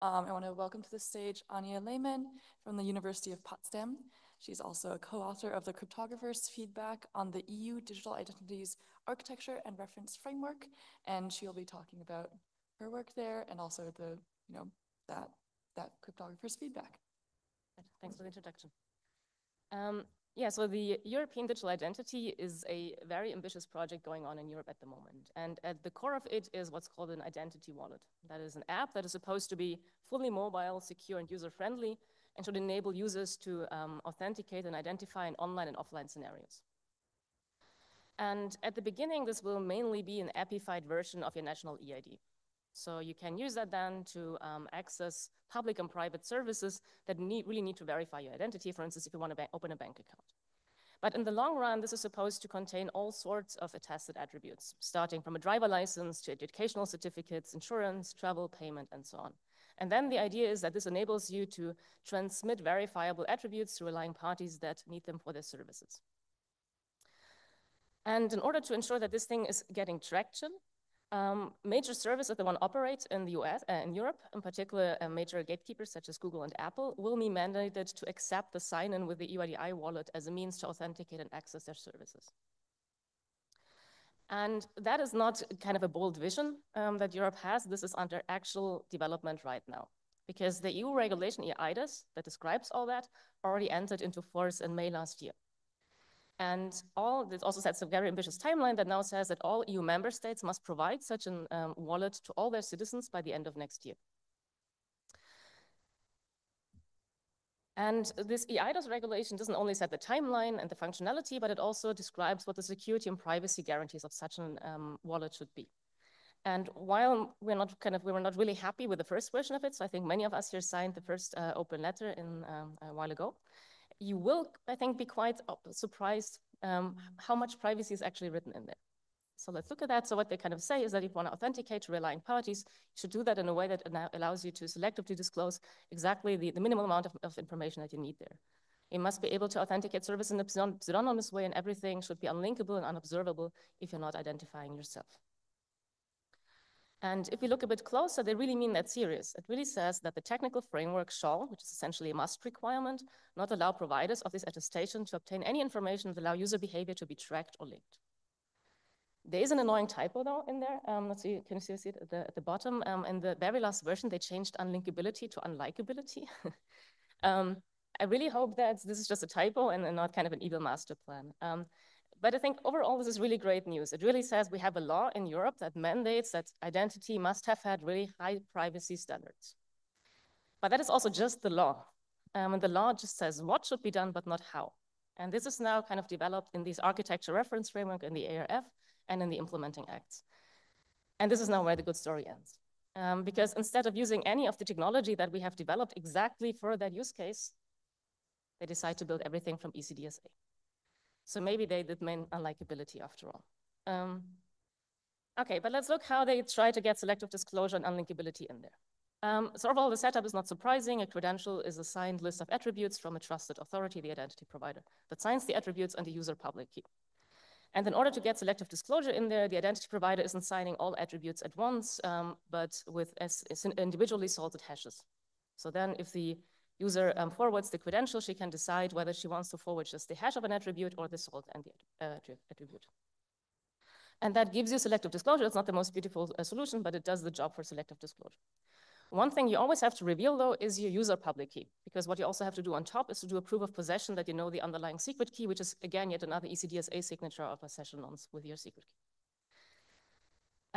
Um, I want to welcome to the stage Anja Lehmann from the University of Potsdam. She's also a co-author of the Cryptographer's Feedback on the EU Digital Identities Architecture and Reference Framework, and she'll be talking about her work there and also the, you know, that, that cryptographer's feedback. Thanks for the introduction. Um, yeah, so the European digital identity is a very ambitious project going on in Europe at the moment. And at the core of it is what's called an identity wallet. That is an app that is supposed to be fully mobile, secure, and user-friendly, and should enable users to um, authenticate and identify in online and offline scenarios. And at the beginning, this will mainly be an appified version of your national EID. So you can use that then to um, access public and private services that need, really need to verify your identity, for instance, if you want to open a bank account. But in the long run, this is supposed to contain all sorts of attested attributes, starting from a driver license to educational certificates, insurance, travel, payment, and so on. And then the idea is that this enables you to transmit verifiable attributes to relying parties that need them for their services. And in order to ensure that this thing is getting traction, um, major services that to operate in the US, uh, in Europe, in particular, uh, major gatekeepers such as Google and Apple will be mandated to accept the sign-in with the EUIDI wallet as a means to authenticate and access their services. And that is not kind of a bold vision um, that Europe has. This is under actual development right now. Because the EU regulation, EIDAS, that describes all that, already entered into force in May last year. And all this also sets a very ambitious timeline that now says that all EU member states must provide such a um, wallet to all their citizens by the end of next year. And this EIDAS regulation doesn't only set the timeline and the functionality, but it also describes what the security and privacy guarantees of such a um, wallet should be. And while we're not kind of, we were not really happy with the first version of it, so I think many of us here signed the first uh, open letter in um, a while ago you will, I think, be quite uh, surprised um, how much privacy is actually written in there. So let's look at that. So what they kind of say is that if you want to authenticate to relying parties, you should do that in a way that allows you to selectively disclose exactly the, the minimal amount of, of information that you need there. You must be able to authenticate service in a pseudonymous way and everything should be unlinkable and unobservable if you're not identifying yourself. And if we look a bit closer, they really mean that serious. It really says that the technical framework shall, which is essentially a must requirement, not allow providers of this attestation to obtain any information that allow user behavior to be tracked or linked. There is an annoying typo though in there. Um, let's see, can you see it at the, at the bottom? Um, in the very last version, they changed unlinkability to unlikability. um, I really hope that this is just a typo and, and not kind of an evil master plan. Um, but I think overall, this is really great news. It really says we have a law in Europe that mandates that identity must have had really high privacy standards. But that is also just the law. Um, and the law just says what should be done, but not how. And this is now kind of developed in this architecture reference framework in the ARF and in the implementing acts. And this is now where the good story ends. Um, because instead of using any of the technology that we have developed exactly for that use case, they decide to build everything from ECDSA. So maybe they did mean unlikability after all. Um, okay, but let's look how they try to get selective disclosure and unlinkability in there. Um, so overall, the setup is not surprising. A credential is a signed list of attributes from a trusted authority, the identity provider, that signs the attributes and the user public key. And in order to get selective disclosure in there, the identity provider isn't signing all attributes at once, um, but with as, as individually salted hashes. So then if the user um, forwards the credential, she can decide whether she wants to forward just the hash of an attribute or the salt and the uh, attribute. And that gives you selective disclosure. It's not the most beautiful uh, solution, but it does the job for selective disclosure. One thing you always have to reveal, though, is your user public key, because what you also have to do on top is to do a proof of possession that you know the underlying secret key, which is, again, yet another ECDSA signature of possession with your secret key.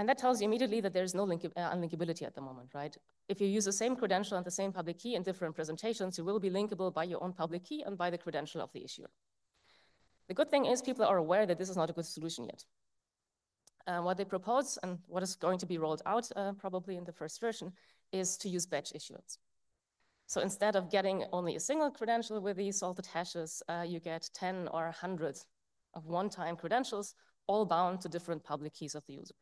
And that tells you immediately that there's no link, uh, unlinkability at the moment, right? If you use the same credential and the same public key in different presentations, you will be linkable by your own public key and by the credential of the issuer. The good thing is people are aware that this is not a good solution yet. Uh, what they propose and what is going to be rolled out uh, probably in the first version is to use batch issuance. So instead of getting only a single credential with these salted hashes, uh, you get 10 or 100 of one-time credentials, all bound to different public keys of the user.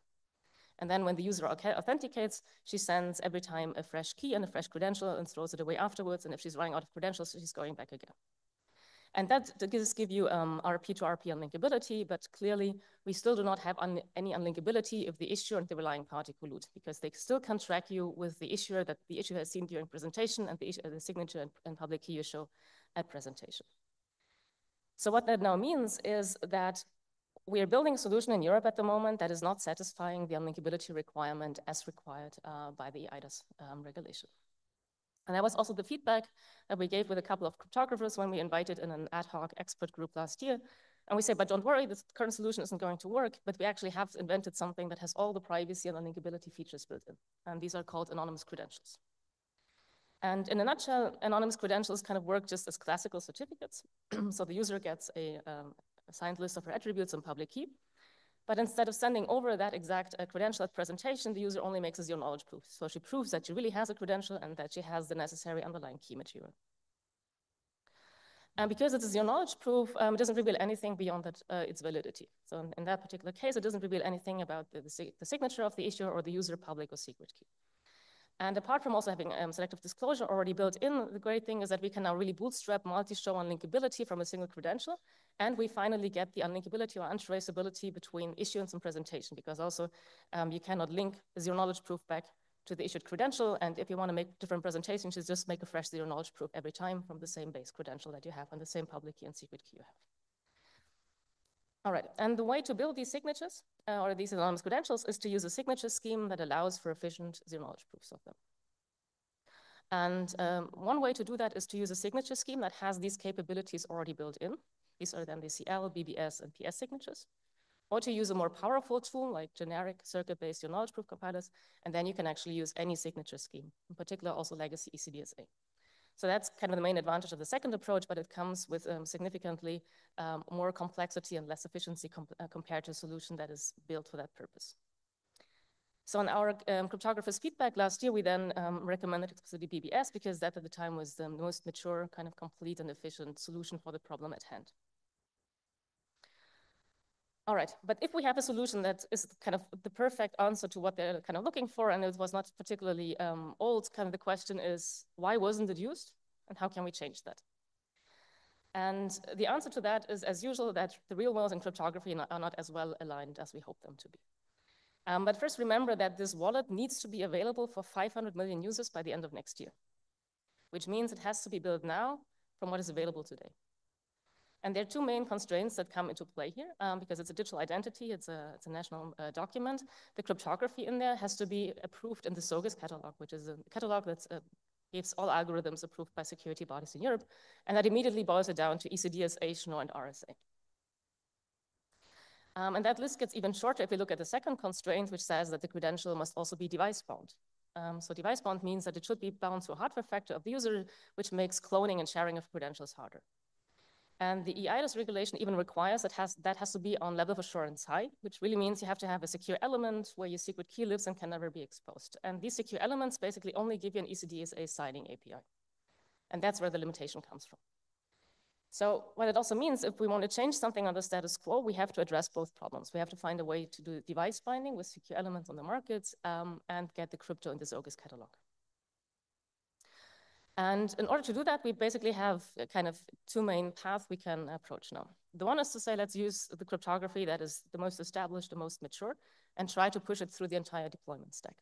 And then when the user authenticates, she sends every time a fresh key and a fresh credential and throws it away afterwards. And if she's running out of credentials, she's going back again. And that does give you um, RP to RP unlinkability, but clearly we still do not have un any unlinkability if the issuer and the relying party collude, because they still can track you with the issuer that the issuer has seen during presentation and the, the signature and, and public key you show at presentation. So what that now means is that we are building a solution in Europe at the moment that is not satisfying the unlinkability requirement as required uh, by the eIDAS um, regulation. And that was also the feedback that we gave with a couple of cryptographers when we invited in an ad hoc expert group last year. And we say, but don't worry, the current solution isn't going to work, but we actually have invented something that has all the privacy and unlinkability features built in. And these are called anonymous credentials. And in a nutshell, anonymous credentials kind of work just as classical certificates. so the user gets a, um, assigned list of her attributes and public key. But instead of sending over that exact uh, credential at presentation, the user only makes a zero knowledge proof. So she proves that she really has a credential and that she has the necessary underlying key material. And because it's a zero knowledge proof, um, it doesn't reveal anything beyond that, uh, its validity. So in, in, that particular case, it doesn't reveal anything about the, the, the signature of the issuer or the user public or secret key. And apart from also having um, selective disclosure already built in, the great thing is that we can now really bootstrap multi-show unlinkability from a single credential. And we finally get the unlinkability or untraceability between issuance and presentation, because also um, you cannot link a zero knowledge proof back to the issued credential. And if you want to make different presentations, you just make a fresh zero knowledge proof every time from the same base credential that you have and the same public key and secret key you have. All right, and the way to build these signatures uh, or these anonymous credentials is to use a signature scheme that allows for efficient zero-knowledge proofs of them. And um, one way to do that is to use a signature scheme that has these capabilities already built in. These are then the CL, BBS, and PS signatures. Or to use a more powerful tool like generic circuit-based zero-knowledge proof compilers, and then you can actually use any signature scheme, in particular also legacy ECDSA. So that's kind of the main advantage of the second approach, but it comes with um, significantly um, more complexity and less efficiency com uh, compared to a solution that is built for that purpose. So in our um, cryptographer's feedback last year, we then um, recommended explicitly BBS because that at the time was the most mature, kind of complete and efficient solution for the problem at hand. All right, but if we have a solution that is kind of the perfect answer to what they're kind of looking for, and it was not particularly um, old, kind of the question is, why wasn't it used? And how can we change that? And the answer to that is, as usual, that the real world and cryptography are not as well aligned as we hope them to be. Um, but first, remember that this wallet needs to be available for 500 million users by the end of next year, which means it has to be built now from what is available today. And there are two main constraints that come into play here um, because it's a digital identity, it's a, it's a national uh, document. The cryptography in there has to be approved in the SOGIS catalog, which is a catalog that uh, gives all algorithms approved by security bodies in Europe. And that immediately boils it down to ECDSA, Schnorr, and RSA. Um, and that list gets even shorter if we look at the second constraint, which says that the credential must also be device bound. Um, so device bound means that it should be bound to a hardware factor of the user, which makes cloning and sharing of credentials harder. And the eIDAS regulation even requires that has, that has to be on level of assurance high, which really means you have to have a secure element where your secret key lives and can never be exposed. And these secure elements basically only give you an ECDSA signing API. And that's where the limitation comes from. So what it also means, if we want to change something on the status quo, we have to address both problems. We have to find a way to do device binding with secure elements on the market um, and get the crypto in the SOGIS catalog. And in order to do that, we basically have kind of two main paths we can approach now. The one is to say, let's use the cryptography that is the most established, the most mature, and try to push it through the entire deployment stack.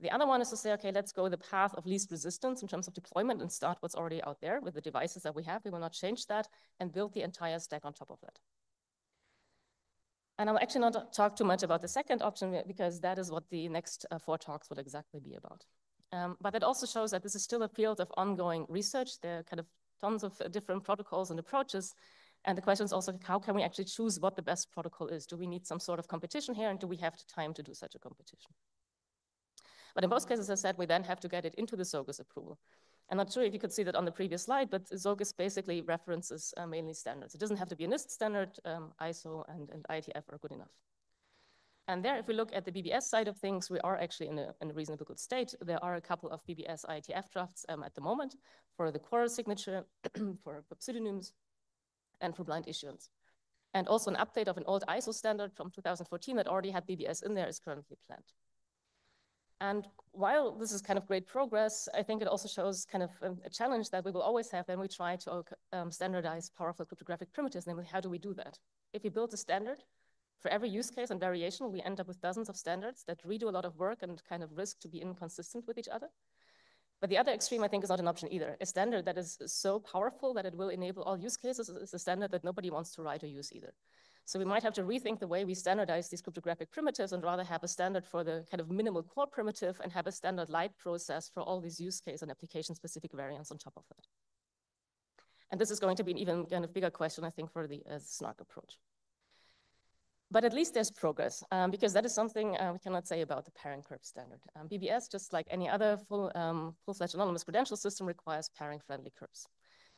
The other one is to say, okay, let's go the path of least resistance in terms of deployment and start what's already out there with the devices that we have. We will not change that and build the entire stack on top of that. And I'll actually not talk too much about the second option because that is what the next uh, four talks will exactly be about. Um, but that also shows that this is still a field of ongoing research. There are kind of tons of uh, different protocols and approaches. And the question is also, how can we actually choose what the best protocol is? Do we need some sort of competition here? And do we have the time to do such a competition? But in both cases, as I said, we then have to get it into the SOGIS approval. I'm not sure if you could see that on the previous slide, but SOGIS basically references uh, mainly standards. It doesn't have to be a NIST standard, um, ISO and, and IETF are good enough. And there, if we look at the BBS side of things, we are actually in a, in a reasonably good state. There are a couple of BBS IETF drafts um, at the moment for the core signature, for pseudonyms, and for blind issuance. And also an update of an old ISO standard from 2014 that already had BBS in there is currently planned. And while this is kind of great progress, I think it also shows kind of um, a challenge that we will always have when we try to um, standardize powerful cryptographic primitives, namely, how do we do that? If we build a standard, for every use case and variation, we end up with dozens of standards that redo a lot of work and kind of risk to be inconsistent with each other. But the other extreme, I think, is not an option either. A standard that is so powerful that it will enable all use cases is a standard that nobody wants to write or use either. So we might have to rethink the way we standardize these cryptographic primitives and rather have a standard for the kind of minimal core primitive and have a standard light process for all these use case and application specific variants on top of that. And this is going to be an even kind of bigger question, I think, for the uh, SNARK approach. But at least there's progress, um, because that is something uh, we cannot say about the pairing curve standard. Um, BBS, just like any other full, um, full-fledged anonymous credential system, requires pairing-friendly curves.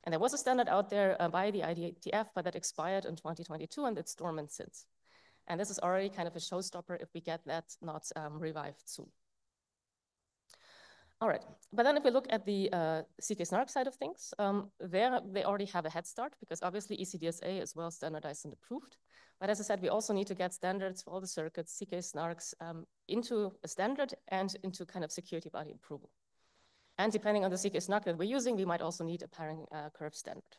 And there was a standard out there uh, by the IETF, but that expired in 2022, and it's dormant since. And this is already kind of a showstopper if we get that not um, revived soon. All right, but then if we look at the uh, ZK-SNARK side of things, um, there they already have a head start because obviously ECDSA is well standardized and approved. But as I said, we also need to get standards for all the circuits, ZK-SNARKs, um, into a standard and into kind of security body approval. And depending on the ZK-SNARK that we're using, we might also need a pairing uh, curve standard.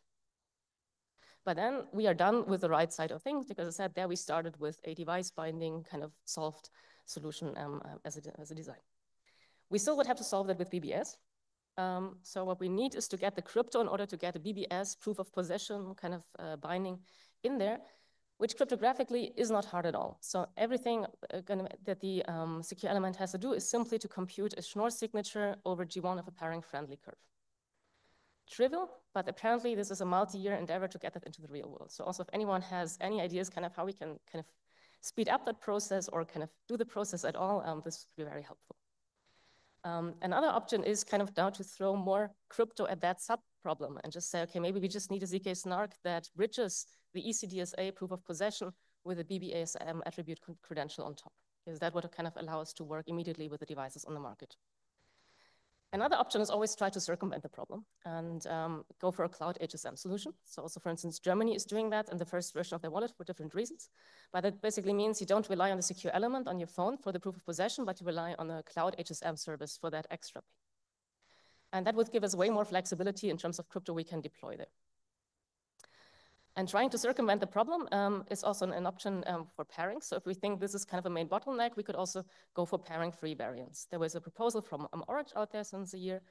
But then we are done with the right side of things because I said there we started with a device binding kind of solved solution um, uh, as, a, as a design. We still would have to solve that with BBS. Um, so what we need is to get the crypto in order to get a BBS proof of possession kind of uh, binding in there, which cryptographically is not hard at all. So everything uh, that the um, secure element has to do is simply to compute a Schnorr signature over G1 of a pairing friendly curve. Trivial, but apparently this is a multi-year endeavor to get that into the real world. So also if anyone has any ideas kind of how we can kind of speed up that process or kind of do the process at all, um, this would be very helpful. Um, another option is kind of now to throw more crypto at that sub-problem and just say, okay, maybe we just need a ZK snark that bridges the ECDSA proof of possession with a BBASM attribute credential on top, because that would kind of allow us to work immediately with the devices on the market. Another option is always try to circumvent the problem and um, go for a cloud HSM solution. So also, for instance, Germany is doing that in the first version of their wallet for different reasons. But that basically means you don't rely on the secure element on your phone for the proof of possession, but you rely on a cloud HSM service for that extra. And that would give us way more flexibility in terms of crypto we can deploy there. And trying to circumvent the problem um, is also an, an option um, for pairing. So if we think this is kind of a main bottleneck, we could also go for pairing-free variants. There was a proposal from um, Orange out there since a year,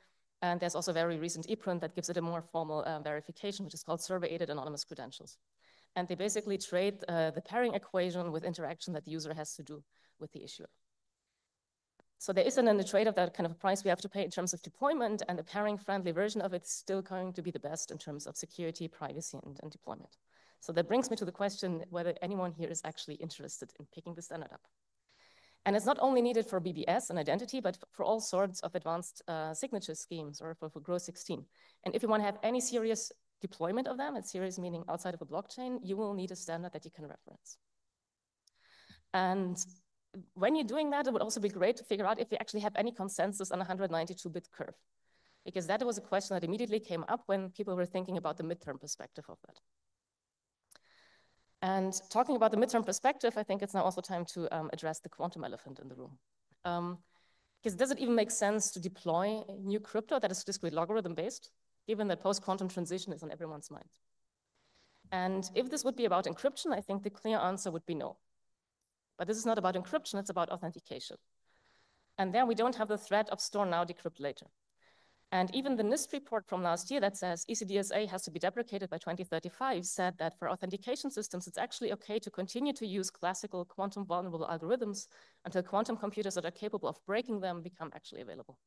and there's also a very recent ePrint that gives it a more formal uh, verification, which is called server-aided anonymous credentials. And they basically trade uh, the pairing equation with interaction that the user has to do with the issuer. So there isn't a trade-off that kind of price we have to pay in terms of deployment, and the pairing-friendly version of it is still going to be the best in terms of security, privacy, and, and deployment. So that brings me to the question whether anyone here is actually interested in picking the standard up. And it's not only needed for BBS and identity, but for all sorts of advanced uh, signature schemes or for, for Groth16. And if you want to have any serious deployment of them, and serious meaning outside of a blockchain, you will need a standard that you can reference. And when you're doing that, it would also be great to figure out if you actually have any consensus on a 192-bit curve, because that was a question that immediately came up when people were thinking about the midterm perspective of that. And talking about the midterm perspective, I think it's now also time to um, address the quantum elephant in the room. Um, because does it even make sense to deploy new crypto that is discrete logarithm based, given that post-quantum transition is on everyone's mind? And if this would be about encryption, I think the clear answer would be no. But this is not about encryption, it's about authentication. And there we don't have the threat of store now, decrypt later. And even the NIST report from last year that says ECDSA has to be deprecated by 2035 said that for authentication systems, it's actually okay to continue to use classical quantum vulnerable algorithms until quantum computers that are capable of breaking them become actually available.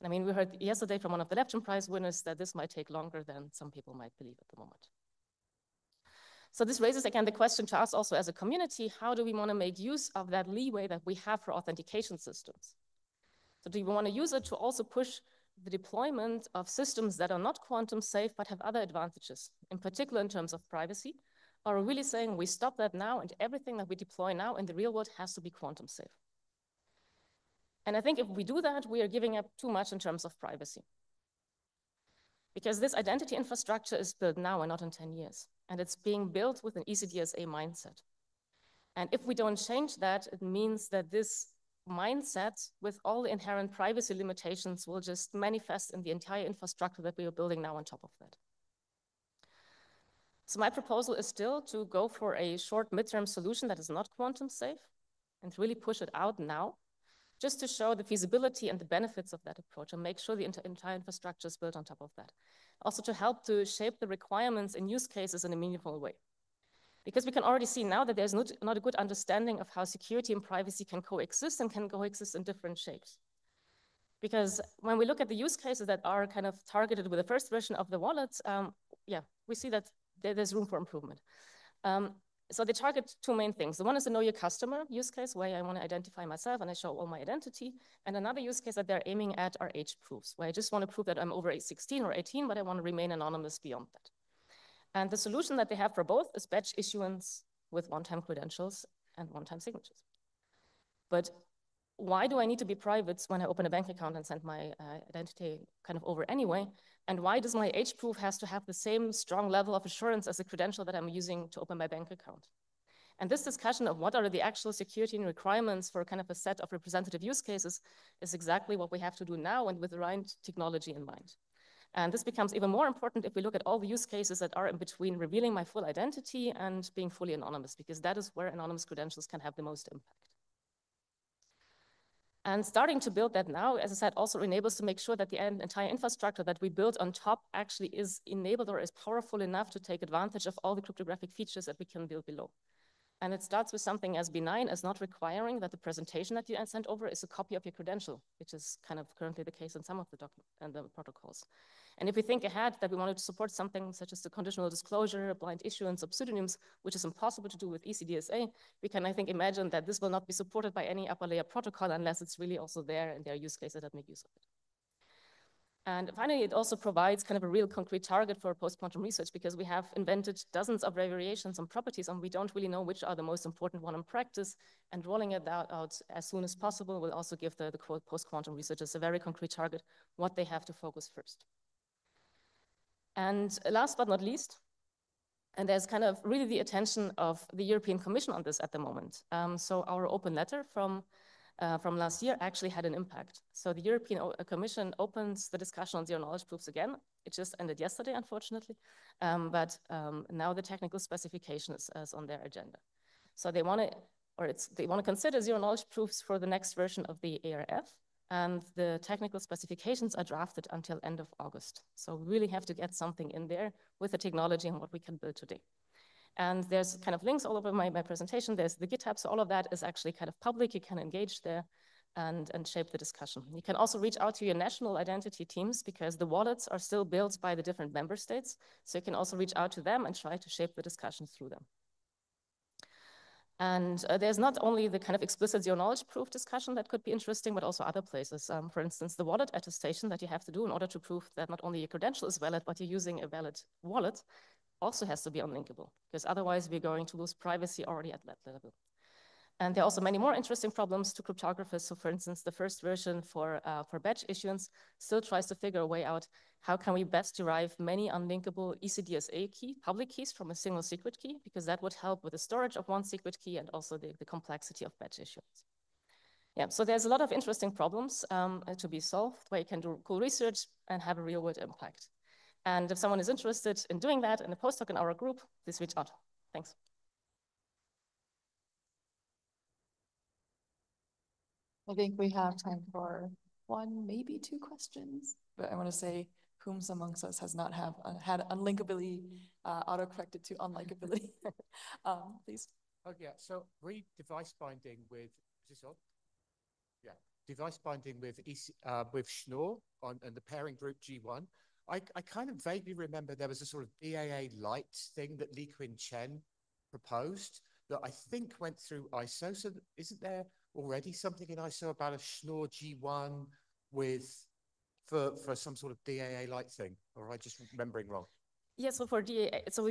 And I mean, we heard yesterday from one of the Levchin Prize winners that this might take longer than some people might believe at the moment. So this raises again the question to us also as a community, how do we want to make use of that leeway that we have for authentication systems? So do we want to use it to also push the deployment of systems that are not quantum safe but have other advantages, in particular in terms of privacy? Or are we really saying we stop that now and everything that we deploy now in the real world has to be quantum safe? And I think if we do that, we are giving up too much in terms of privacy. Because this identity infrastructure is built now and not in 10 years and it's being built with an ECDSA mindset. And if we don't change that, it means that this mindset with all the inherent privacy limitations will just manifest in the entire infrastructure that we are building now on top of that. So my proposal is still to go for a short midterm solution that is not quantum safe and really push it out now, just to show the feasibility and the benefits of that approach and make sure the entire infrastructure is built on top of that. Also to help to shape the requirements and use cases in a meaningful way. Because we can already see now that there's not, not a good understanding of how security and privacy can coexist and can coexist in different shapes. Because when we look at the use cases that are kind of targeted with the first version of the wallet, um, yeah, we see that there's room for improvement. Um, so they target two main things. The one is the know your customer use case, where I want to identify myself and I show all my identity. And another use case that they're aiming at are age proofs, where I just want to prove that I'm over 16 or 18, but I want to remain anonymous beyond that. And the solution that they have for both is batch issuance with one-time credentials and one-time signatures. But why do I need to be private when I open a bank account and send my uh, identity kind of over anyway? And why does my age proof has to have the same strong level of assurance as the credential that I'm using to open my bank account? And this discussion of what are the actual security and requirements for kind of a set of representative use cases is exactly what we have to do now and with the right technology in mind. And this becomes even more important if we look at all the use cases that are in between revealing my full identity and being fully anonymous, because that is where anonymous credentials can have the most impact. And starting to build that now, as I said, also enables to make sure that the entire infrastructure that we build on top actually is enabled or is powerful enough to take advantage of all the cryptographic features that we can build below. And it starts with something as benign as not requiring that the presentation that you send over is a copy of your credential, which is kind of currently the case in some of the, and the protocols. And if we think ahead that we wanted to support something such as the conditional disclosure, blind issuance of pseudonyms, which is impossible to do with ECDSA, we can, I think, imagine that this will not be supported by any upper layer protocol unless it's really also there and there are use cases that make use of it. And finally, it also provides kind of a real concrete target for post-quantum research because we have invented dozens of variations on properties and we don't really know which are the most important one in practice. And rolling it out, out as soon as possible will also give the, the post-quantum researchers a very concrete target, what they have to focus first. And last but not least, and there's kind of really the attention of the European Commission on this at the moment. Um, so our open letter from, uh, from last year actually had an impact. So the European o uh, Commission opens the discussion on zero knowledge proofs again. It just ended yesterday, unfortunately, um, but um, now the technical specification is, is on their agenda. So they want to, or it's, they want to consider zero knowledge proofs for the next version of the ARF and the technical specifications are drafted until end of August. So we really have to get something in there with the technology and what we can build today. And there's kind of links all over my, my presentation. There's the GitHub, so all of that is actually kind of public. You can engage there and, and shape the discussion. You can also reach out to your national identity teams because the wallets are still built by the different member states. So you can also reach out to them and try to shape the discussion through them. And uh, there's not only the kind of explicit zero knowledge proof discussion that could be interesting, but also other places. Um, for instance, the wallet attestation that you have to do in order to prove that not only your credential is valid, but you're using a valid wallet also has to be unlinkable, because otherwise we're going to lose privacy already at that level. And there are also many more interesting problems to cryptographers. So for instance, the first version for, uh, for batch issuance still tries to figure a way out how can we best derive many unlinkable ECDSA key, public keys from a single secret key, because that would help with the storage of one secret key and also the, the complexity of batch issuance. Yeah, so there's a lot of interesting problems um, to be solved where you can do cool research and have a real world impact. And if someone is interested in doing that in a postdoc in our group, please reach out. Thanks. I think we have time for one, maybe two questions. But I want to say, whom amongst us has not have uh, had unlinkability uh, auto-corrected to unlikability? um, please. Oh yeah, so read device binding with, is this on? Yeah, device binding with EC, uh, with Schnorr on and the pairing group G1. I, I kind of vaguely remember there was a sort of DAA light thing that Liqun Chen proposed that I think went through ISO. So isn't there already something in ISO about a Schnorr G1 with for for some sort of DAA light thing, or am I just remembering wrong? Yeah, so for DAA, so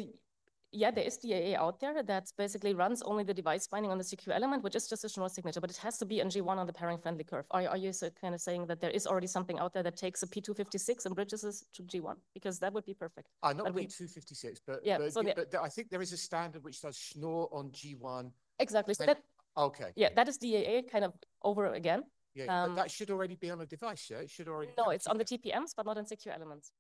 yeah, there is DAA out there that basically runs only the device binding on the secure element, which is just a Schnorr signature, but it has to be on G1 on the pairing friendly curve. Are, are you kind of saying that there is already something out there that takes a P256 and bridges it to G1? Because that would be perfect. Uh, not P256, but, yeah, but, so but, I think there is a standard which does Schnorr on G1. Exactly. So that, Okay. Yeah, that is DAA kind of over again. Yeah, Um, but that should already be on a device, yeah? It should already. No, it's on the TPMs, but not in secure elements.